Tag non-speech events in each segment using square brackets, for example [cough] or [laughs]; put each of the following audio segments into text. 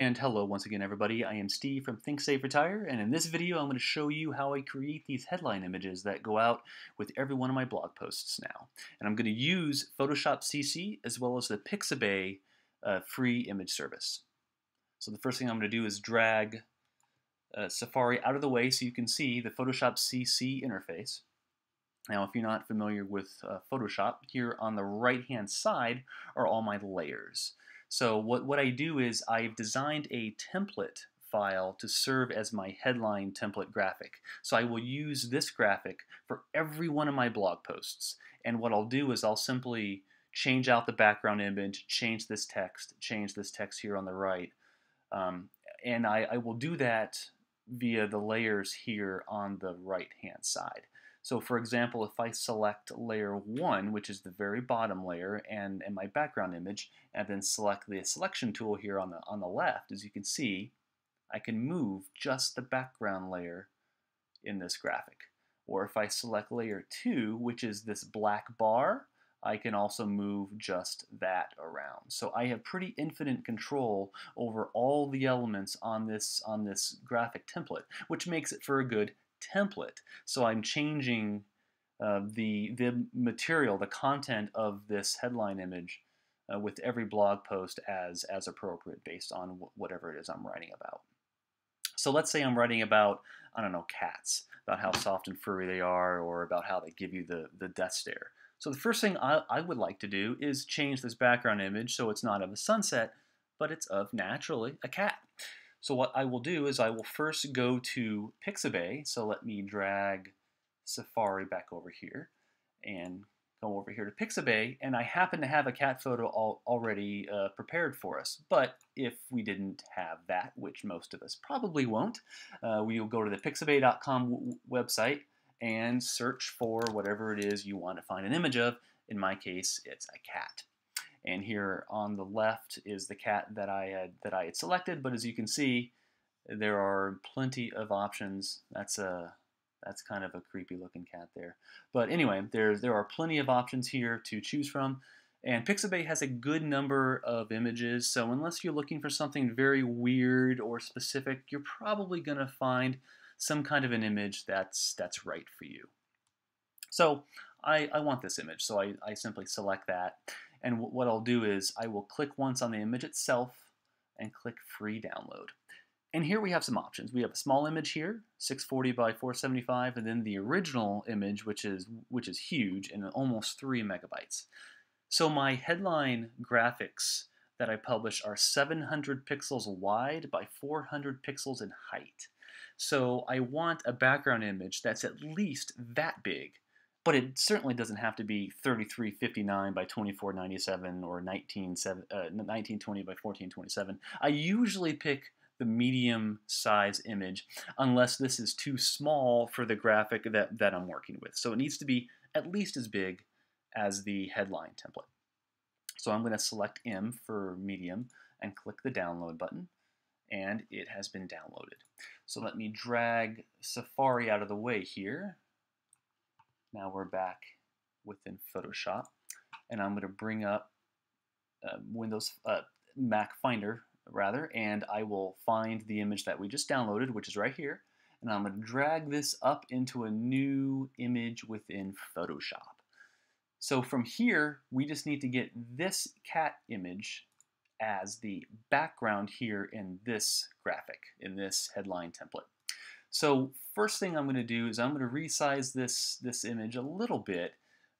And hello once again everybody, I am Steve from Think Save Retire and in this video I'm going to show you how I create these headline images that go out with every one of my blog posts now. And I'm going to use Photoshop CC as well as the Pixabay uh, free image service. So the first thing I'm going to do is drag uh, Safari out of the way so you can see the Photoshop CC interface. Now if you're not familiar with uh, Photoshop, here on the right hand side are all my layers. So what, what I do is I've designed a template file to serve as my headline template graphic. So I will use this graphic for every one of my blog posts. And what I'll do is I'll simply change out the background image, change this text, change this text here on the right. Um, and I, I will do that via the layers here on the right hand side. So for example, if I select layer 1, which is the very bottom layer, and, and my background image, and then select the selection tool here on the, on the left, as you can see, I can move just the background layer in this graphic. Or if I select layer 2, which is this black bar, I can also move just that around. So I have pretty infinite control over all the elements on this, on this graphic template, which makes it for a good template. So I'm changing uh, the, the material, the content of this headline image uh, with every blog post as, as appropriate based on whatever it is I'm writing about. So let's say I'm writing about, I don't know, cats, about how soft and furry they are, or about how they give you the, the death stare. So the first thing I, I would like to do is change this background image so it's not of a sunset, but it's of, naturally, a cat. So what I will do is I will first go to Pixabay. So let me drag Safari back over here and go over here to Pixabay. And I happen to have a cat photo all, already uh, prepared for us. But if we didn't have that, which most of us probably won't, uh, we will go to the pixabay.com website and search for whatever it is you want to find an image of. In my case, it's a cat. And here on the left is the cat that I had that I had selected. But as you can see, there are plenty of options. That's a that's kind of a creepy looking cat there. But anyway, there there are plenty of options here to choose from. And Pixabay has a good number of images, so unless you're looking for something very weird or specific, you're probably going to find some kind of an image that's that's right for you. So I, I want this image, so I, I simply select that. And what I'll do is I will click once on the image itself and click free download. And here we have some options. We have a small image here, 640 by 475, and then the original image, which is which is huge and almost three megabytes. So my headline graphics that I publish are 700 pixels wide by 400 pixels in height. So I want a background image that's at least that big but it certainly doesn't have to be 3359 by 2497 or 19, uh, 1920 by 1427. I usually pick the medium size image unless this is too small for the graphic that, that I'm working with. So it needs to be at least as big as the headline template. So I'm going to select M for medium and click the download button and it has been downloaded. So let me drag Safari out of the way here now we're back within Photoshop, and I'm going to bring up uh, Windows uh, Mac Finder rather, and I will find the image that we just downloaded, which is right here, and I'm going to drag this up into a new image within Photoshop. So from here, we just need to get this cat image as the background here in this graphic, in this headline template. So first thing I'm going to do is I'm going to resize this, this image a little bit.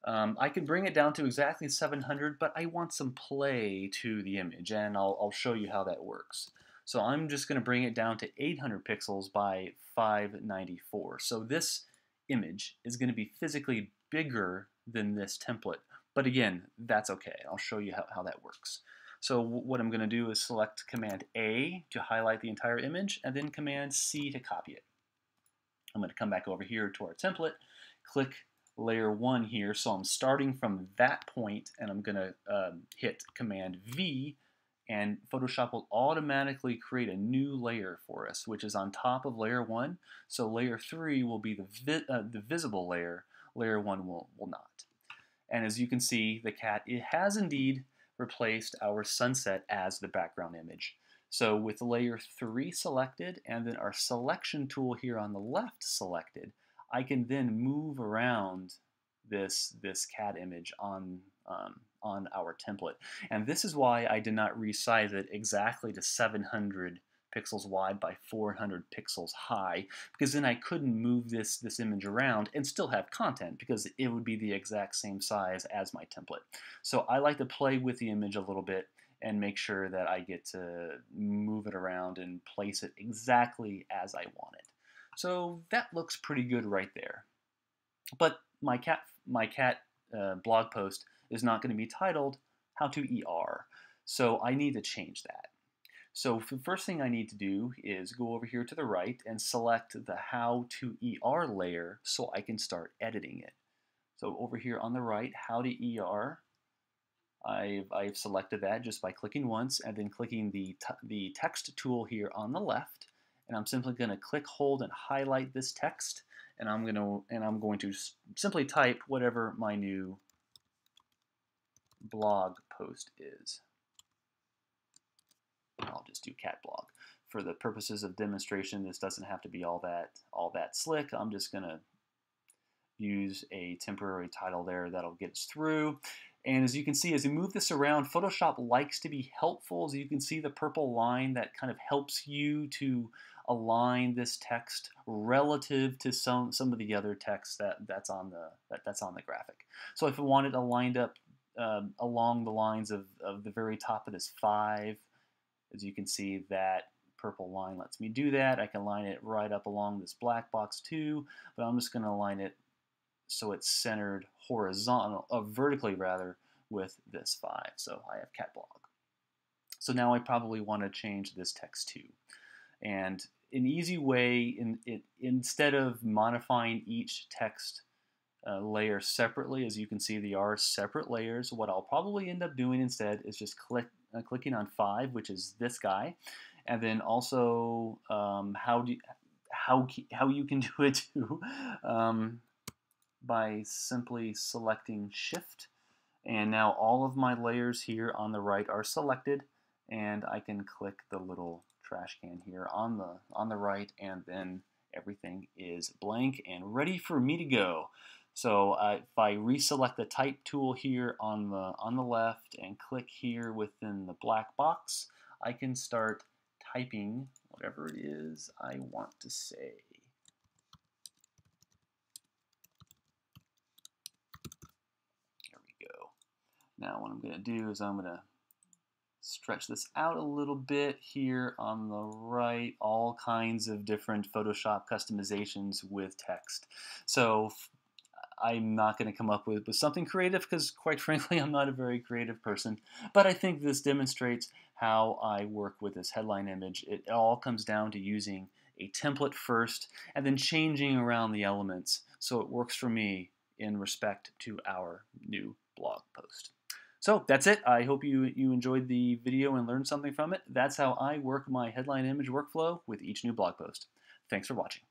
Um, I can bring it down to exactly 700, but I want some play to the image, and I'll, I'll show you how that works. So I'm just going to bring it down to 800 pixels by 594. So this image is going to be physically bigger than this template. But again, that's okay. I'll show you how, how that works. So what I'm going to do is select Command A to highlight the entire image, and then Command C to copy it. I'm going to come back over here to our template, click layer 1 here. So I'm starting from that point and I'm going to um, hit Command V and Photoshop will automatically create a new layer for us, which is on top of layer 1. So layer 3 will be the, vi uh, the visible layer, layer 1 will, will not. And as you can see, the cat, it has indeed replaced our sunset as the background image. So with layer 3 selected and then our selection tool here on the left selected, I can then move around this, this cat image on, um, on our template. And this is why I did not resize it exactly to 700 pixels wide by 400 pixels high because then I couldn't move this, this image around and still have content because it would be the exact same size as my template. So I like to play with the image a little bit and make sure that I get to move it around and place it exactly as I want it. So that looks pretty good right there. But my cat, my cat uh, blog post is not going to be titled How to ER. So I need to change that. So the first thing I need to do is go over here to the right and select the How to ER layer so I can start editing it. So over here on the right, How to ER, I've, I've selected that just by clicking once and then clicking the, the text tool here on the left. And I'm simply going to click, hold, and highlight this text. And I'm going to and I'm going to simply type whatever my new blog post is. I'll just do cat blog. For the purposes of demonstration, this doesn't have to be all that all that slick. I'm just going to use a temporary title there that'll get us through. And as you can see, as you move this around, Photoshop likes to be helpful. As you can see the purple line that kind of helps you to align this text relative to some, some of the other text that, that's, on the, that, that's on the graphic. So if I want it aligned up um, along the lines of, of the very top of this 5, as you can see that purple line lets me do that. I can line it right up along this black box too, but I'm just going to align it so it's centered horizontal, uh, vertically rather, with this 5. So I have cat blog. So now I probably want to change this text too. And an easy way, in, it, instead of modifying each text uh, layer separately, as you can see, they are separate layers. What I'll probably end up doing instead is just click, uh, clicking on 5, which is this guy, and then also um, how do how how you can [laughs] do it too. Um, by simply selecting shift and now all of my layers here on the right are selected and I can click the little trash can here on the on the right and then everything is blank and ready for me to go. So uh, if I reselect the type tool here on the on the left and click here within the black box, I can start typing whatever it is I want to say. Now what I'm going to do is I'm going to stretch this out a little bit here on the right, all kinds of different Photoshop customizations with text. So I'm not going to come up with, with something creative because quite [laughs] frankly I'm not a very creative person, but I think this demonstrates how I work with this headline image. It all comes down to using a template first and then changing around the elements so it works for me in respect to our new blog post. So that's it. I hope you, you enjoyed the video and learned something from it. That's how I work my headline image workflow with each new blog post. Thanks for watching.